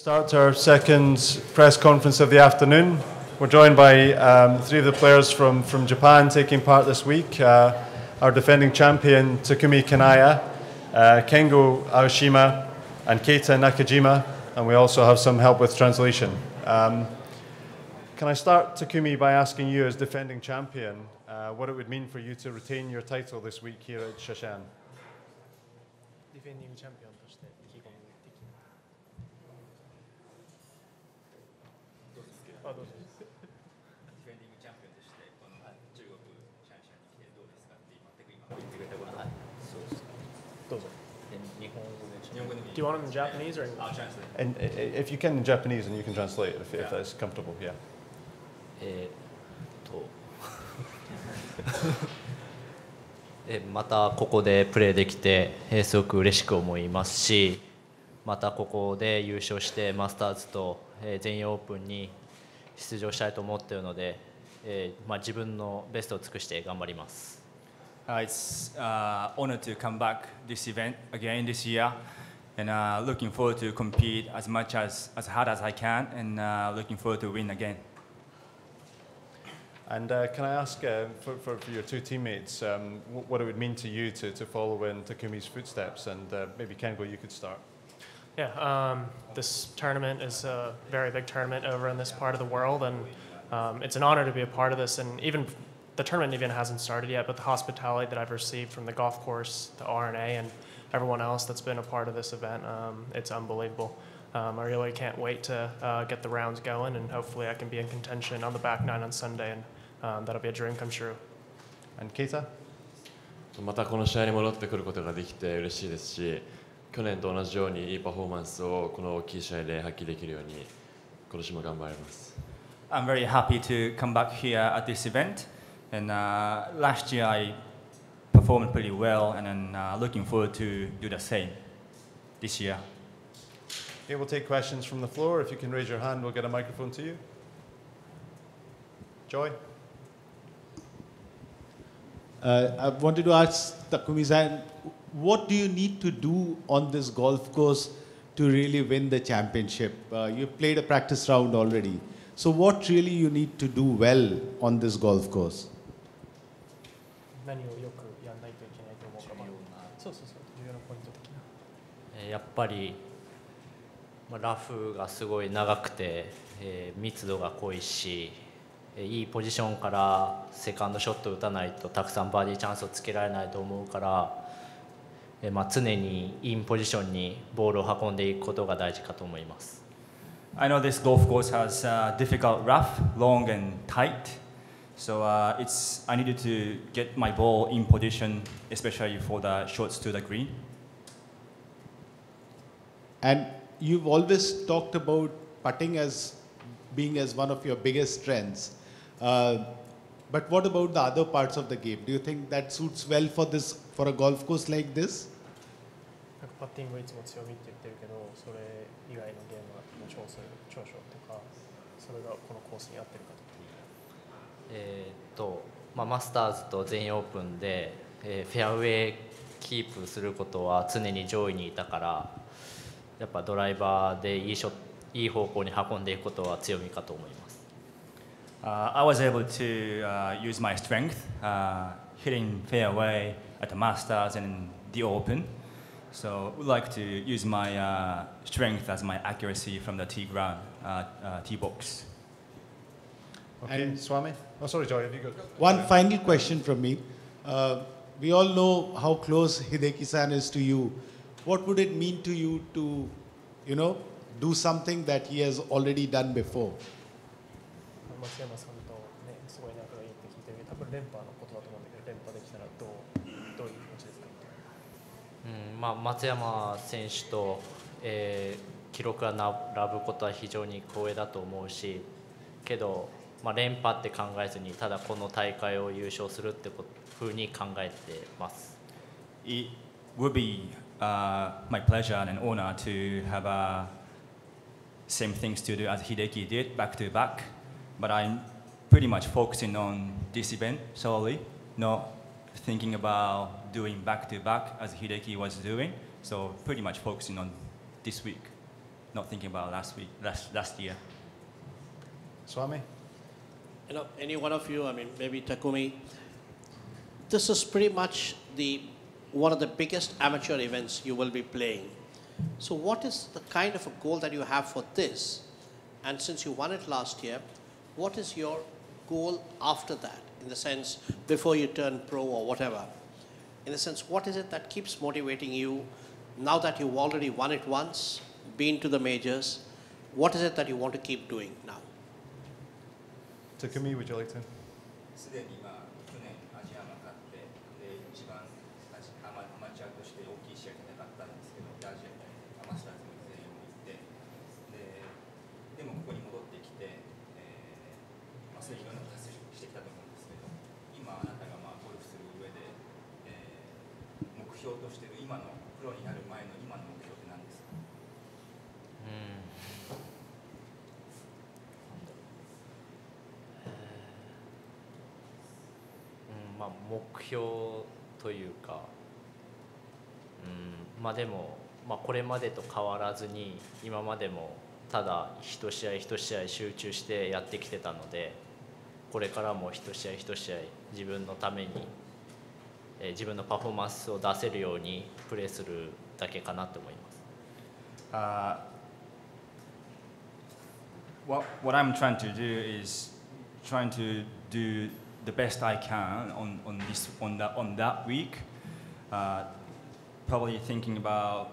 Start our second press conference of the afternoon. We're joined by um, three of the players from, from Japan taking part this week. Uh, our defending champion Takumi Kanaya, uh, Kengo Aoshima, and Keita Nakajima, and we also have some help with translation. Um, can I start, Takumi, by asking you, as defending champion, uh, what it would mean for you to retain your title this week here at Sheshan? ディディフェンディングチャンピオンとしてこの中国シャンシャンに来てどうですか？って全く今言ってくれたことはいそうですかどうぞ Do you want them in Japanese or English? I'll translate And if you can in Japanese, and you can translate if, if Yeah. that's comfortable, yeah. えーっとえまたここでプレーできてえーすごく嬉しく思いますしまたここで優勝してマスターズとえー全英オープンに出場したいと思っているので、えーまあ、自分のベストを尽くして頑張ります Uh, it's uh, honor to come back this event again this year, and uh, looking forward to compete as much as as hard as I can, and uh, looking forward to win again. And uh, can I ask uh, for, for, for your two teammates um, wh- what it would mean to you to, to follow in Takumi's footsteps? And uh, maybe Kengo, you could start. Yeah, um, this tournament is a very big tournament over in this part of the world, and um, it's an honor to be a part of this. And even the tournament even hasn't started yet, but the hospitality that I've received from the golf course, the R&A, and everyone else that's been a part of this event, um, it's unbelievable. Um, I really can't wait to uh, get the rounds going, and hopefully I can be in contention on the back nine on Sunday, and um, that'll be a dream come true. And Keita? またこの試合に戻ってくることができて嬉しいですし去年と同じようにいいパフォーマンスをこの大きい試合で発揮できるように今年も頑張ります I'm very happy to come back here at this event, and uh, last year I performed pretty well, and then uh, looking forward to do the same this year. Okay, we'll take questions from the floor. If you can raise your hand, we'll get a microphone to you. Joy? Uh, I wanted to ask Takumi-san, what do you need to do on this golf course to really win the championship? Uh, you played a practice round already. So what really you need to do well on this golf course? 何をよくやらないといけないと思うか、まあそうそうそう、重要なポイント的な。えーやっぱり、まあ、ラフがすごい長くて、えー密度が濃いし、えーいいポジションからセカンドショット打たないとたくさんバーディーチャンスをつけられないと思うから、えーまあ、常にインポジションにボールを運んでいくことが大事かと思います。 I know this golf course has uh, difficult rough, long and tight. So uh, it's I needed to get my ball in position, especially for the shots to the green. And you've always talked about putting as being as one of your biggest strengths. Uh, but what about the other parts of the game? Do you think that suits well for this for a golf course like this? なんかパッティングいつも強みって言ってるけど、それ以外のゲームの長所長所とか、それがこのコースに合ってるかとか。えーっとまあ、マスターズと全英オープンで、えーフェアウェイキープすることは常に上位にいたからやっぱドライバーでいいショいい方向に運んでいくことは強みかと思います。Uh, I was able to uh, use my strength, uh, hitting fairway at the Masters and the Open. So I would like to use my uh, strength as my accuracy from the tee ground, uh, uh, tee box. Okay, And- Swami? Oh, sorry, Joy, have you got... One final question from me. Uh, we all know how close Hideki-san is to you. What would it mean to you to, you know, do something that he has already done before? 松山さんとね、すごい仲がいいって聞いてるけど、多分連覇のことだと思うんだけど、連覇できたらどうどういう気持ちですかうんまあ、松山選手と、えー記録が並ぶことは非常に光栄だと思うしけど、まあ、連覇って考えずにただこの大会を優勝するってこふうに考えてます。It would be uh, my pleasure and an honor to have uh, same things to do as Hideki did, back to back. But I'm pretty much focusing on this event solely, not thinking about doing back to back as Hideki was doing. So pretty much focusing on this week. not thinking about last week, last, last year. Swami? You know, any one of you, I mean, maybe Takumi, this is pretty much the one of the biggest amateur events you will be playing. So, what is the kind of a goal that you have for this? And since you won it last year, what is your goal after that? In the sense, before you turn pro or whatever. In the sense, what is it that keeps motivating you now that you've already won it once, been to the majors? What is it that you want to keep doing now? Takumi, would you like to? ーまあ、すでにいろんな達成してきたと思うんですけど今あなたがまあゴルフする上で、えー目標としている今のプロになる前の今の目標って何ですか？うんまあ、目標というか、うんまあ、でも、まあ、これまでと変わらずに今までもただ一試合一試合集中してやってきてたのでこれからも一試合一試合自分のために、えー自分のパフォーマンスを出せるようにプレーするだけかなと思います。Uh, what, what I'm trying to do is trying to do the best I can on, on, this, on, that, on that week. Uh, probably thinking about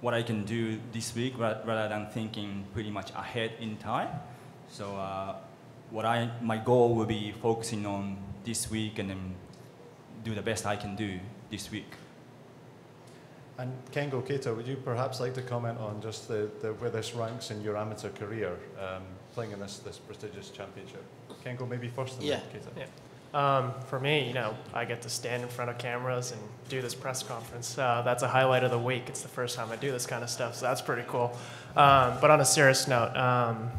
what I can do this week ra- rather than thinking pretty much ahead in time. So uh, what I, my goal will be focusing on this week and then do the best I can do this week. And Kengo Keita, would you perhaps like to comment on just the, the, where this ranks in your amateur career, um, playing in this, this prestigious championship? Kengo, maybe first and Yeah. Keita. Yeah. Um, for me, you know, I get to stand in front of cameras and do this press conference. Uh, that's a highlight of the week. It's the first time I do this kind of stuff, so that's pretty cool. Um, but on a serious note, um,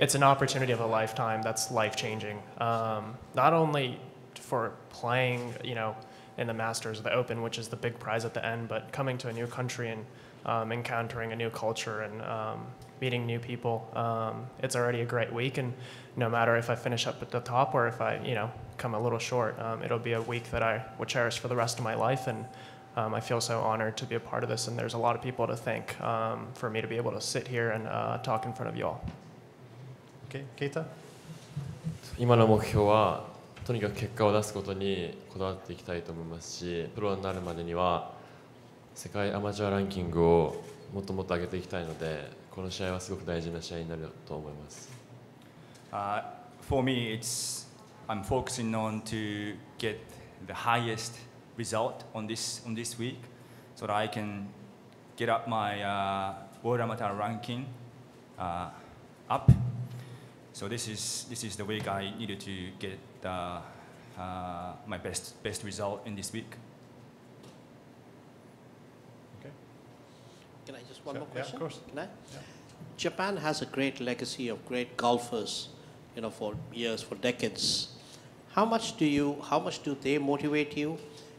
it's an opportunity of a lifetime that's life changing. Um, not only for playing, you know, in the Masters, of the Open, which is the big prize at the end, but coming to a new country and um, encountering a new culture and um, meeting new people. Um, it's already a great week, and no matter if I finish up at the top or if I, you know, come a little short, um, it'll be a week that I will cherish for the rest of my life. And um, I feel so honored to be a part of this. And there's a lot of people to thank um, for me to be able to sit here and uh, talk in front of you all. Okay, Keita? 今の目標はとにかく結果を出すことにこだわっていきたいと思いますしプロになるまでには世界アマチュアランキングをもっともっと上げていきたいのでこの試合はすごく大事な試合になると思います Uh, for me, it's I'm focusing on to get the highest result on this on this week, so that I can get up my uh, world amateur ranking uh, up. So this is this is the week I needed to get uh, uh, my best best result in this week. Okay. Can I just one Sure. more Yeah, of question? course. Can I? Japan has a great legacy of great golfers, you know, for years, for decades. How much do you, how much do they motivate you,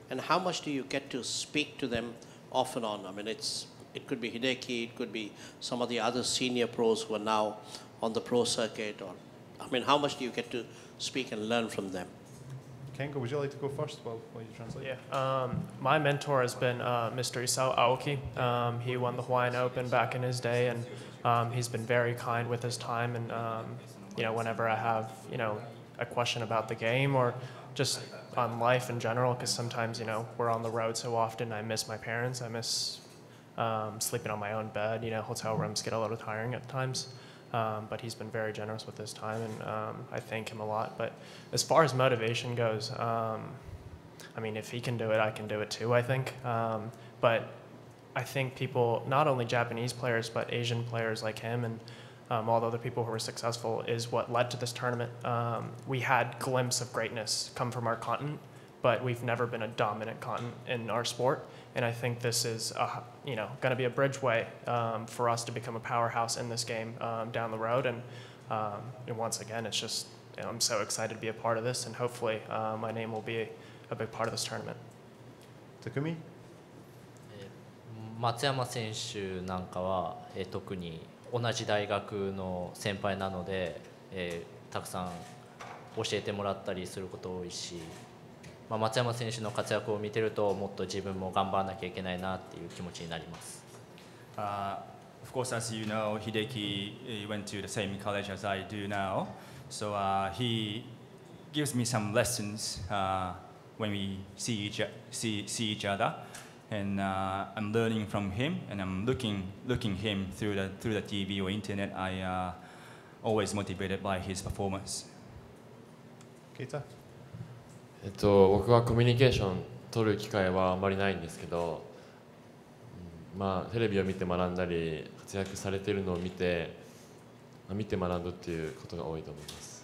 and how much do you get to speak to them off and on? I mean, it's it could be Hideki, it could be some of the other senior pros who are now on the pro circuit, or I mean, how much do you get to speak and learn from them? Kengo, would you like to go first while, while you translate? Yeah, um, my mentor has been uh, Mr. Isao Aoki. Um, he won the Hawaiian Open back in his day, and um, he's been very kind with his time. And um, you know, whenever I have you know a question about the game or just on life in general, because sometimes you know we're on the road so often, I miss my parents. I miss um, sleeping on my own bed. You know, hotel rooms get a little tiring at times. Um, but he's been very generous with his time, and um, I thank him a lot. But as far as motivation goes, um, I mean, if he can do it, I can do it too, I think. Um, but I think people, not only Japanese players, but Asian players like him and um, all the other people who were successful, is what led to this tournament. Um, we had glimpse of greatness come from our continent, but we've never been a dominant continent in our sport. And I think this is, a, you know, going to be a bridgeway um, for us to become a powerhouse in this game um, down the road. And, um, and, once again, it's just you know, I'm so excited to be a part of this, and hopefully uh, my name will be a big part of this tournament. Takumi. Eh, 松山選手なんかは、えー、特に同じ大学の先輩なので、えー、たくさん教えてもらったりすること多いしまあ、松山選手の活躍を見てるともっと自分も頑張らなきゃいけないなっていう気持ちになります。Uh, of course, as you know, Hideki uh, went to the same college as I do now. So uh, he gives me some lessons uh, when we see each, see, see each other. And uh, I'm learning from him, and I'm looking, looking him through the, through the TV or internet. I uh, always motivated by his performance. Keita? えっと、僕はコミュニケーション取る機会はあまりないんですけど、まあ、テレビを見て学んだり活躍されているのを見てまあ見て学ぶっていうことが多いと思います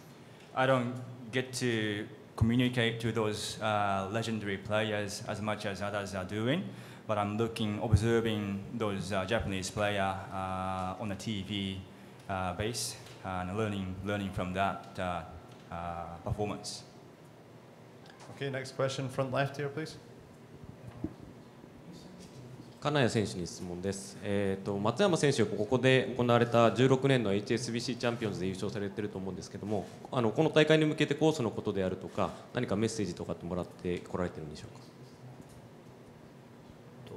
I don't get to communicate to those uh, legendary players as much as others are doing, but I'm looking, observing those uh, Japanese players uh, on a TV uh, base and learning, learning from that uh, uh, performance. Okay, next question, front left here, please. 金谷選手に質問です、えー、と松山選手はここで行われた16年の HSBC チャンピオンズで優勝されていると思うんですけどもあのこの大会に向けてコースのことであるとか何かメッセージとかってもらってこられてるんでしょうか？と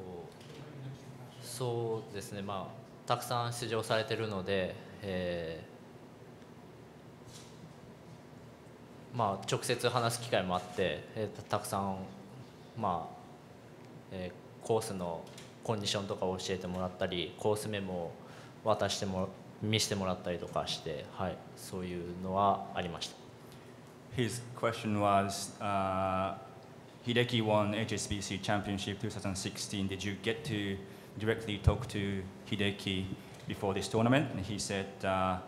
そうですね、まあ、たくさん出場されてるので、えーまあ、直接話す機会もあって、えーたくさん、まあえーコースのコンディションとかを教えてもらったりコースメモを渡しても見せてもらったりとかして、はい、そういうのはありました。His question was uh, Hideki won HSBC Championship 2016. Did you get to directly talk to Hideki before this tournament? And he said, uh,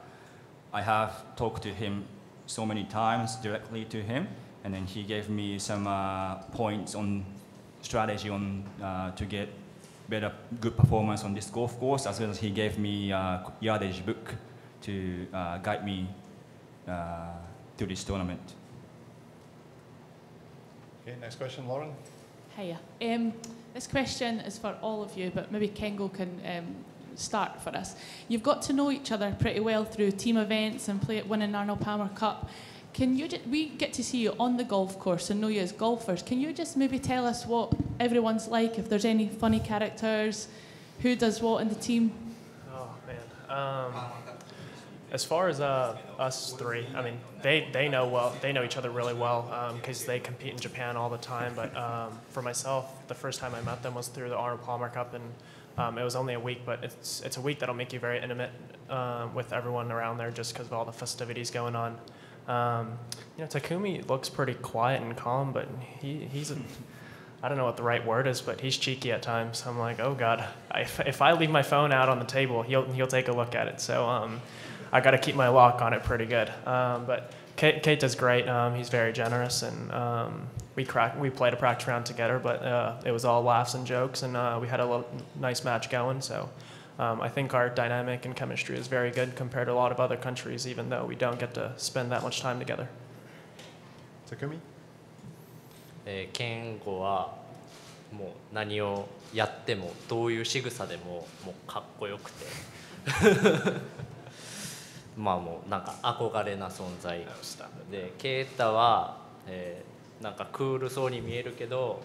I have talked to him so many times directly to him, and then he gave me some uh, points on strategy on uh, to get better good performance on this golf course, as well as he gave me a yardage book to uh, guide me uh, to this tournament. Okay, next question, Lauren. Hiya. Um, this question is for all of you, but maybe Kengo can um, start for us. You've got to know each other pretty well through team events and play at winning Arnold Palmer Cup. Can you ju- we get to see you on the golf course and know you as golfers? Can you just maybe tell us what everyone's like? If there's any funny characters, who does what in the team? Oh man. Um, as far as uh, us three, I mean, they, they know well. They know each other really well because they compete in Japan all the time. But um, for myself, the first time I met them was through the Arnold Palmer Cup, and um, it was only a week. But it's it's a week that'll make you very intimate um, with everyone around there, just because of all the festivities going on. Um, you know, Takumi looks pretty quiet and calm, but he, he's a I don't know what the right word is, but he's cheeky at times. I'm like, oh god, I, if, if I leave my phone out on the table, he'll he'll take a look at it. So um, I got to keep my lock on it pretty good. Um, but Kate, Kate does great. Um, he's very generous, and um, we crack we played a practice round together, but uh, it was all laughs and jokes, and uh, we had a little, nice match going. So. Um, I think our dynamic and chemistry is very good compared to a lot of other countries, even though we don't get to spend that much time together. Takumi? えー、健吾はもう何をやってもどういう仕草でももうかっこよくてまあもうなんか憧れな存在で啓太は、えー なんかクールそうに見えるけど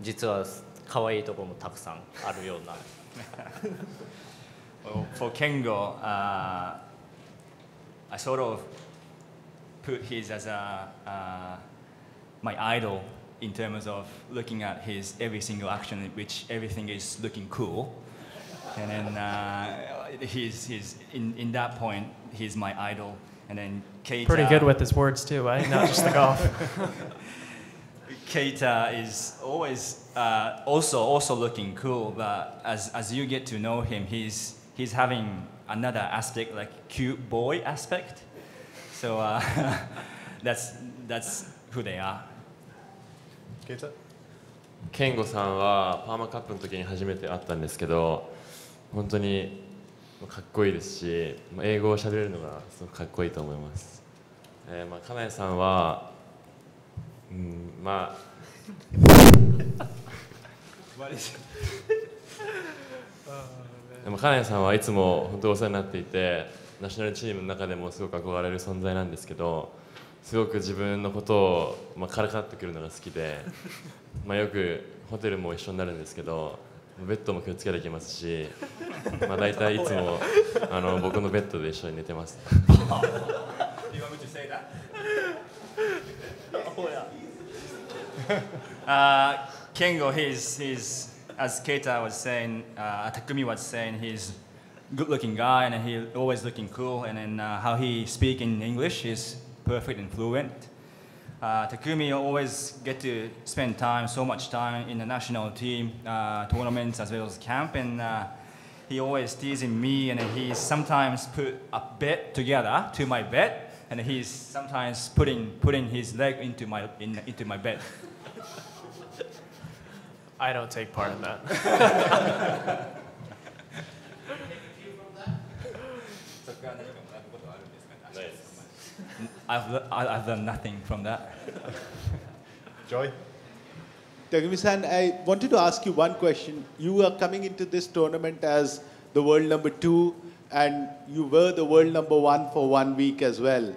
実は可愛いところもたくさんあるような Well, for Kengo, uh, I sort of put his as a, uh, my idol in terms of looking at his every single action, in which everything is looking cool. And then uh, he's, he's in, in that point, he's my idol. And then Keita, Pretty good with his words too, eh? Not just the golf. Keita is always uh, also also looking cool, but as, as you get to know him, he's he's having another aspect, like cute boy aspect. So uh, that's that's who they are. Keita? 健吾さんはパーマカップの時に初めて会ったんですけど本当に かっこいいですしまあ英語を喋れるのがすごくかっこいいと思います、えーまあ、金谷さんはうんまあでも金谷さんはいつも本当にお世話になっていてナショナルチームの中でもすごく憧れる存在なんですけどすごく自分のことを、まあ、からかってくるのが好きで、まあ、よくホテルも一緒になるんですけどベッドも気をつけていきますし、まあ、大体いつもあの僕のベッドで一緒に寝てます。Uh, Kengo, he's, he's, as Keita was saying, uh, Takumi was saying, he's good-looking guy and he always looking cool. And then uh, how he speak in English is perfect and fluent. Uh, Takumi always get to spend time, so much time in the national team uh, tournaments as well as camp, and uh, he always teasing me, and he sometimes put a bed together to my bed, and he's sometimes putting putting his leg into my in, into my bed. I don't take part in that. I've, I- I've learned nothing from that. Joy? Takumi-san, I wanted to ask you one question. You are coming into this tournament as the world number two, and you were the world number one for one week as well.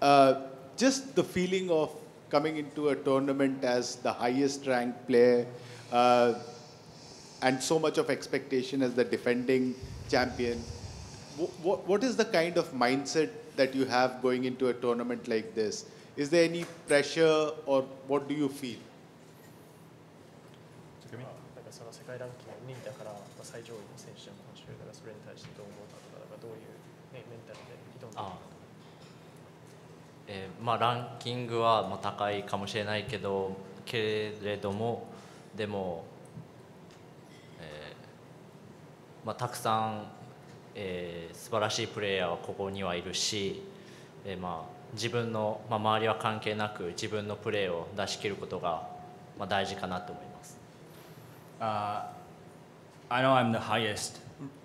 Uh, just the feeling of coming into a tournament as the highest ranked player, uh, and so much of expectation as the defending champion. What, what is the kind of mindset that you have going into a tournament like this? Is there any pressure, or what do you feel? その世界ランキング2位だから、まあ、最上位の選手の今週だからそれに対してどう思うかとか、なんかどういう、ね、メンタルで挑んでるかあえーまあ、ランキングはまあ高いかもしれないけどけれどもでも、えーまあ、たくさん、えー素晴らしいプレーヤーはここにはいるし、えーまあ、自分の、まあ、周りは関係なく自分のプレーを出し切ることが、まあ、大事かなと思います。Uh, I know I'm the highest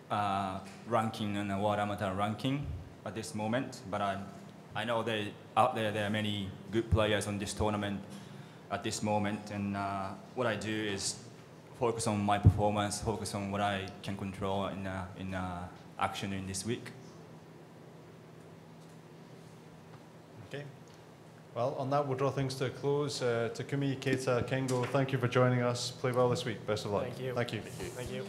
uh, ranking in the world amateur ranking at this moment, but I, I know that out there there are many good players on this tournament at this moment, and uh, what I do is focus on my performance, focus on what I can control in uh, in uh, action in this week. Okay. Well, on that, we'll draw things to a close. Uh, Takumi, Keita, Kengo, thank you for joining us. Play well this week. Best of luck. Thank you. Thank you. Thank you.